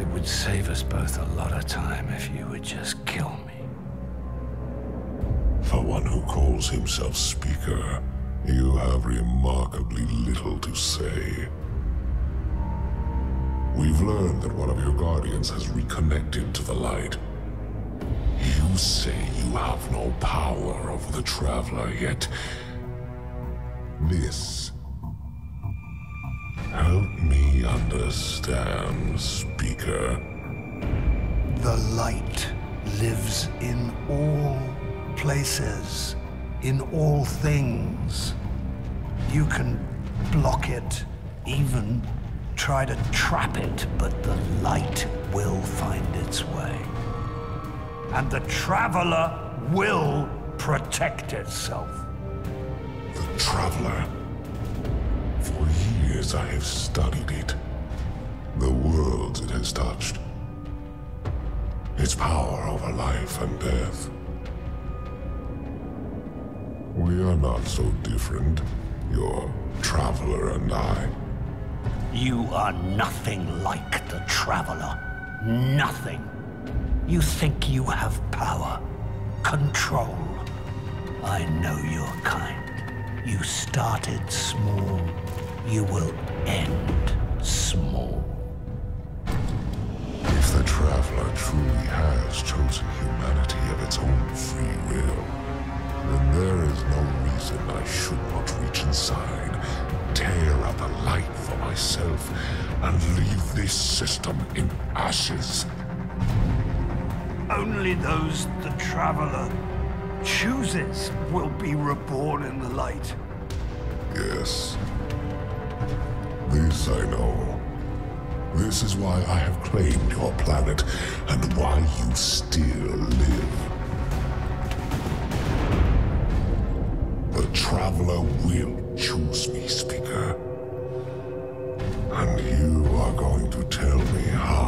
It would save us both a lot of time if you would just kill me. For one who calls himself Speaker, you have remarkably little to say. We've learned that one of your Guardians has reconnected to the light. You say you have no power over the Traveler, yet... This... Help me understand, Speaker. The light lives in all places, in all things. You can block it, even try to trap it, but the light will find its way. And the Traveler will protect itself. The Traveler. For I have studied it. The worlds it has touched. Its power over life and death. We are not so different, your Traveler and I. You are nothing like the Traveler. Nothing. You think you have power, control. I know your kind. You started small. You will end small. If the Traveler truly has chosen humanity of its own free will, then there is no reason I should not reach inside, tear out the light for myself, and leave this system in ashes. Only those the Traveler chooses will be reborn in the light. Yes. This I know. This is why I have claimed your planet, and why you still live. The Traveler will choose me, Speaker. And you are going to tell me how.